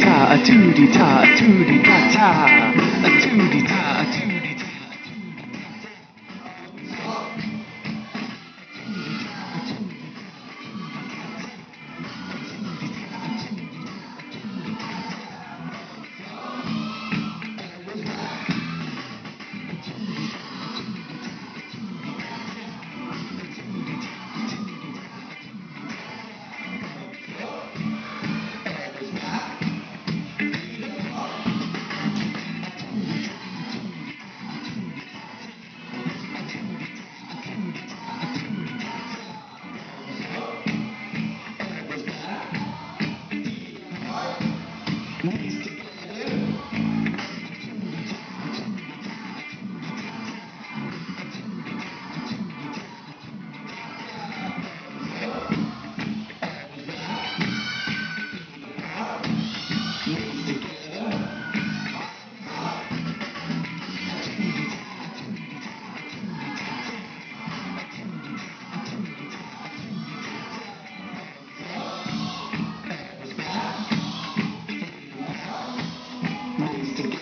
ta, a tootie ta, a tootie ta ta, a tootie ta. Nice. instinct